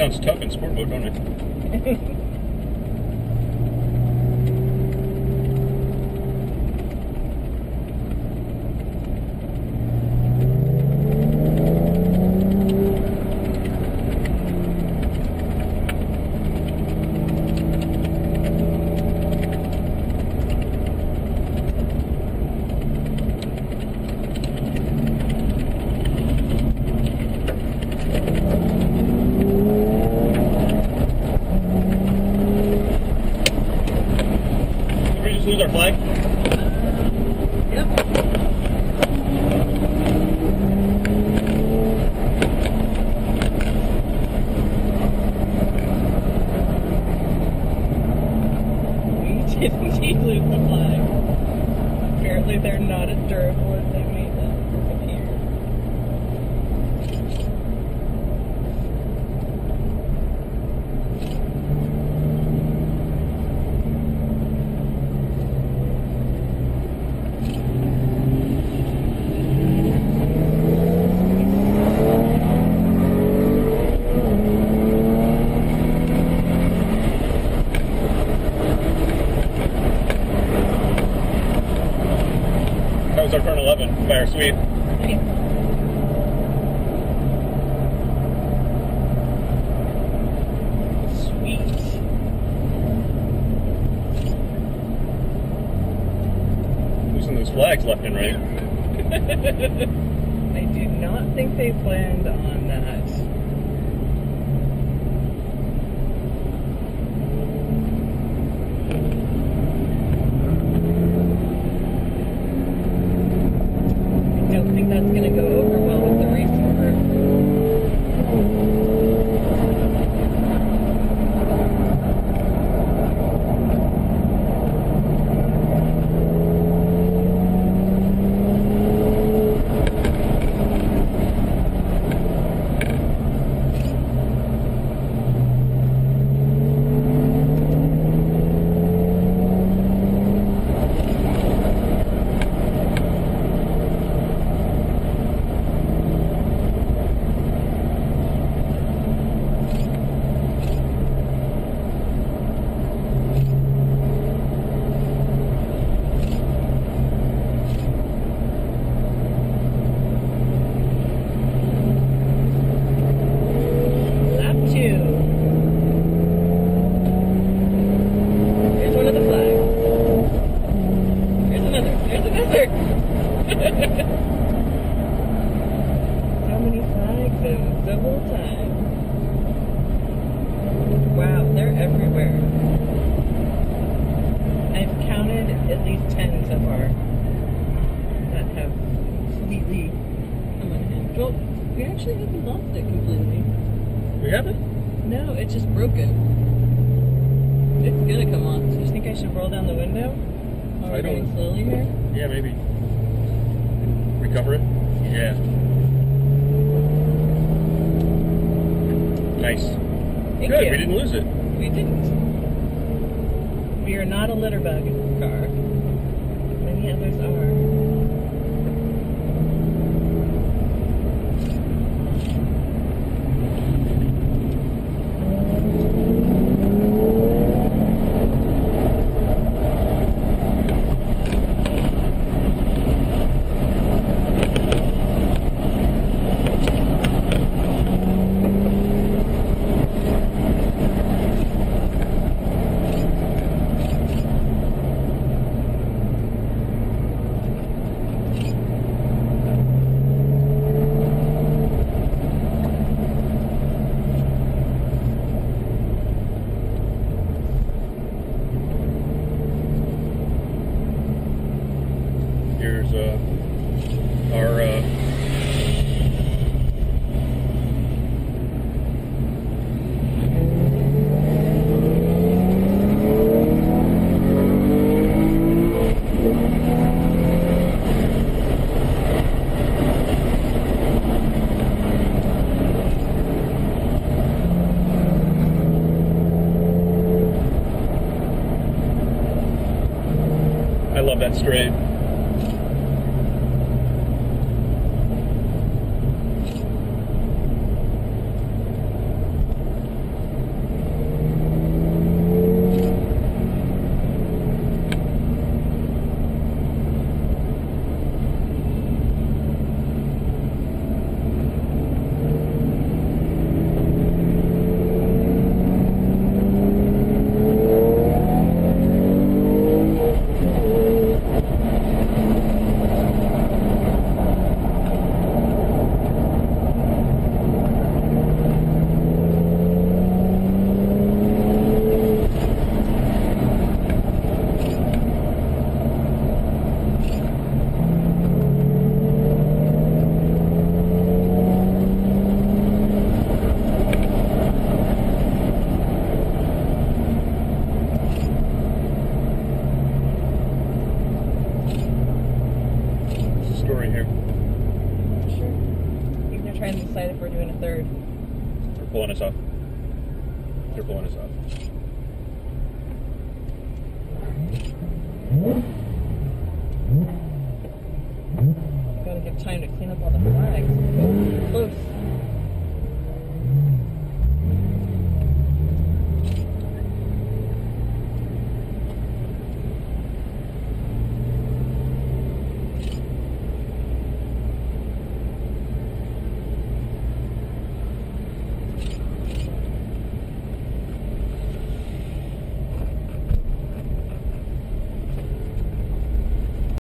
Sounds tough in sport mode, don't it? Did we just lose our flag? Yep. We didn't lose the flag. Apparently they're not as durable Was our turn 11 by our sweet. Sweet. Losing those flags left and right. I do not think they planned on that. I don't think that's going to go over well with the racing crew. Lap two. Here's one of the flags. Here's another. Here's another. so many in double time. Wow, they're everywhere. I've counted at least ten so far that have completely come unhinged. Well, we actually haven't lost it completely. We haven't? No, it's just broken. It's gonna come on. Do you think I should roll down the window? While I we're going don't- slowly here? Yeah, maybe. Recover it? Yeah. Nice. Thank Good, you. we didn't lose it. We didn't. We are not a litter bug car. Many others are. Here's uh, our uh, I love that straight. trying to decide if we're doing a third. They're pulling us off. They're pulling us off. Gotta give time to clean up all the flags.